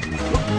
Whoa.